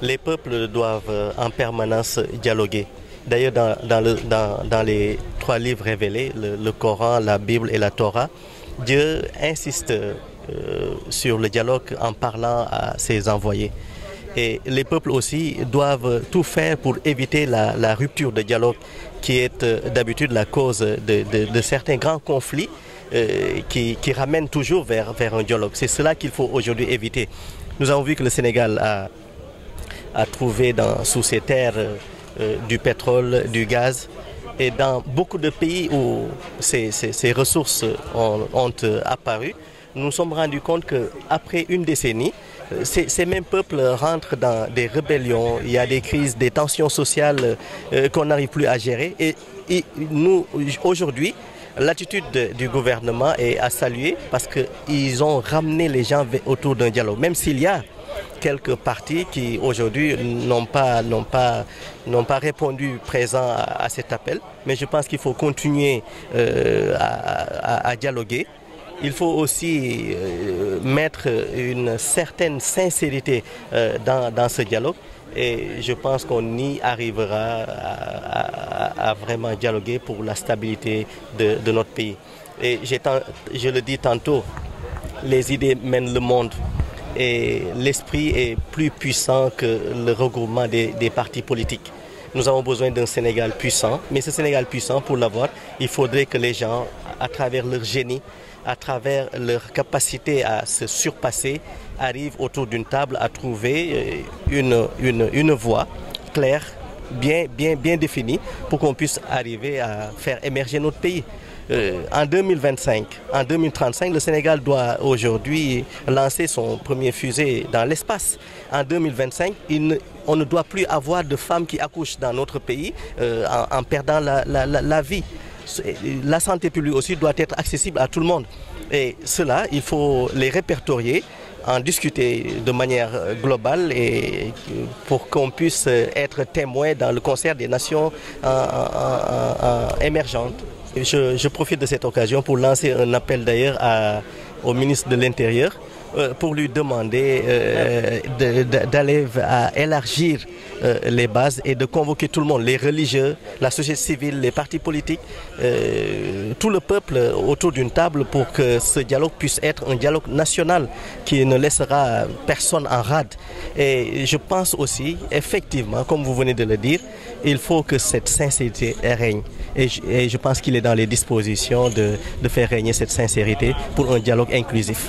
Les peuples doivent en permanence dialoguer. D'ailleurs, dans, dans, le, dans, dans, les trois livres révélés, le, Coran, la Bible et la Torah, Dieu insiste euh, sur le dialogue en parlant à ses envoyés. Et les peuples aussi doivent tout faire pour éviter la, rupture de dialogue qui est euh, d'habitude la cause de, certains grands conflits euh, qui, ramènent toujours vers un dialogue. C'est cela qu'il faut aujourd'hui éviter. Nous avons vu que le Sénégal a à trouver sous ces terres euh, du pétrole, du gaz. Et dans beaucoup de pays où ces, ces, ces ressources ont, ont, apparu, nous nous sommes rendus compte qu'après une décennie, ces, mêmes peuples rentrent dans des rébellions, il y a des crises, des tensions sociales euh, qu'on n'arrive plus à gérer. Et, et nous, aujourd'hui, L'attitude du gouvernement est à saluer parce qu'ils ont ramené les gens autour d'un dialogue, même s'il y a quelques partis qui aujourd'hui n'ont pas, pas, pas répondu présent à, cet appel. Mais je pense qu'il faut continuer euh, à, dialoguer. Il faut aussi euh, mettre une certaine sincérité euh, dans, dans ce dialogue. Et je pense qu'on y arrivera à, vraiment dialoguer pour la stabilité de, de notre pays. Et je le dis tantôt, les idées mènent le monde et l'esprit est plus puissant que le regroupement des, partis politiques. Nous avons besoin d'un Sénégal puissant, mais ce Sénégal puissant, pour l'avoir, il faudrait que les gens, à travers leur génie, à travers leur capacité à se surpasser, arrivent autour d'une table à trouver une, une, une voie claire, bien définie, pour qu'on puisse arriver à faire émerger notre pays. Euh, en 2025, en 2035, le Sénégal doit aujourd'hui lancer son premier fusée dans l'espace. En 2025, il ne, on ne doit plus avoir de femmes qui accouchent dans notre pays euh, en, perdant la, la, vie. La santé publique aussi doit être accessible à tout le monde. Et cela, il faut les répertorier en discuter de manière globale et pour qu'on puisse être témoin dans le concert des nations en, en, en, émergentes. Je, profite de cette occasion pour lancer un appel d'ailleurs au ministre de l'Intérieur pour lui demander euh, d'aller à élargir euh, les bases et de convoquer tout le monde, les religieux, la société civile, les partis politiques, euh, tout le peuple autour d'une table pour que ce dialogue puisse être un dialogue national qui ne laissera personne en rade. Et je pense aussi, effectivement, comme vous venez de le dire, il faut que cette sincérité règne. Et je, et je pense qu'il est dans les dispositions de, de faire régner cette sincérité pour un dialogue inclusif.